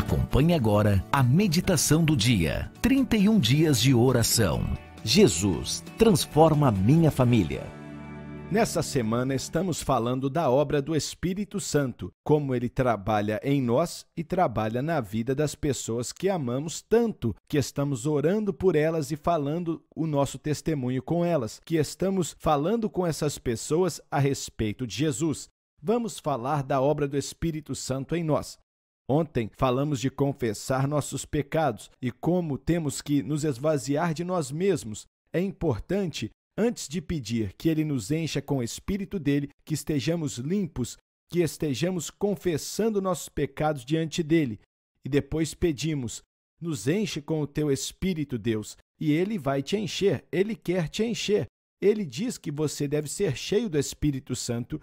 Acompanhe agora a meditação do dia. 31 dias de oração. Jesus transforma minha família. Nessa semana estamos falando da obra do Espírito Santo, como ele trabalha em nós e trabalha na vida das pessoas que amamos tanto, que estamos orando por elas e falando o nosso testemunho com elas, que estamos falando com essas pessoas a respeito de Jesus. Vamos falar da obra do Espírito Santo em nós. Ontem falamos de confessar nossos pecados e como temos que nos esvaziar de nós mesmos. É importante, antes de pedir que Ele nos encha com o Espírito dele, que estejamos limpos, que estejamos confessando nossos pecados diante dele. E depois pedimos: nos enche com o teu Espírito, Deus, e Ele vai te encher, Ele quer te encher. Ele diz que você deve ser cheio do Espírito Santo,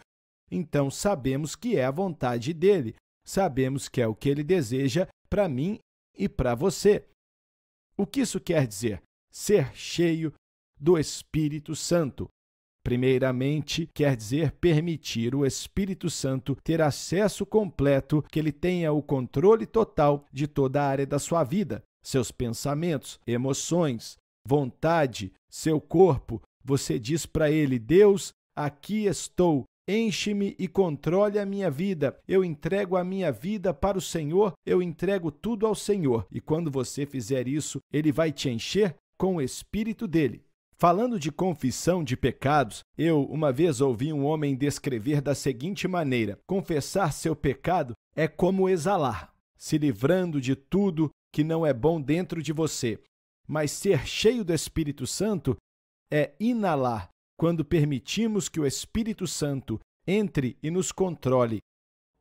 então sabemos que é a vontade dele sabemos que é o que ele deseja para mim e para você. O que isso quer dizer? Ser cheio do Espírito Santo. Primeiramente, quer dizer permitir o Espírito Santo ter acesso completo, que ele tenha o controle total de toda a área da sua vida, seus pensamentos, emoções, vontade, seu corpo. Você diz para ele: Deus, aqui estou, Enche-me e controle a minha vida. Eu entrego a minha vida para o Senhor, eu entrego tudo ao Senhor. E quando você fizer isso, ele vai te encher com o espírito dele. Falando de confissão de pecados, eu uma vez ouvi um homem descrever da seguinte maneira: confessar seu pecado é como exalar, se livrando de tudo que não é bom dentro de você. Mas ser cheio do Espírito Santo é inalar, quando permitimos que o Espírito Santo entre e nos controle.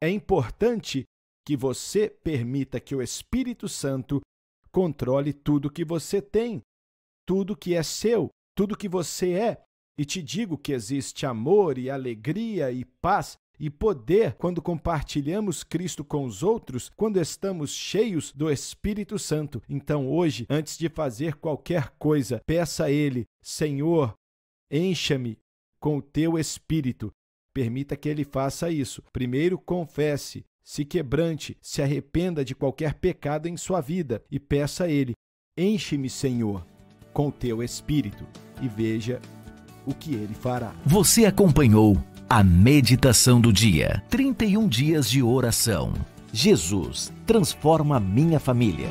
É importante que você permita que o Espírito Santo controle tudo que você tem, tudo que é seu, tudo que você é. E te digo que existe amor e alegria e paz e poder quando compartilhamos Cristo com os outros, quando estamos cheios do Espírito Santo. Então, hoje, antes de fazer qualquer coisa, peça a Ele: Senhor, Encha-me com o teu espírito. Permita que ele faça isso. Primeiro, confesse, se quebrante, se arrependa de qualquer pecado em sua vida e peça a ele: Enche-me, Senhor, com o teu espírito e veja o que ele fará. Você acompanhou a meditação do dia. 31 dias de oração. Jesus transforma minha família.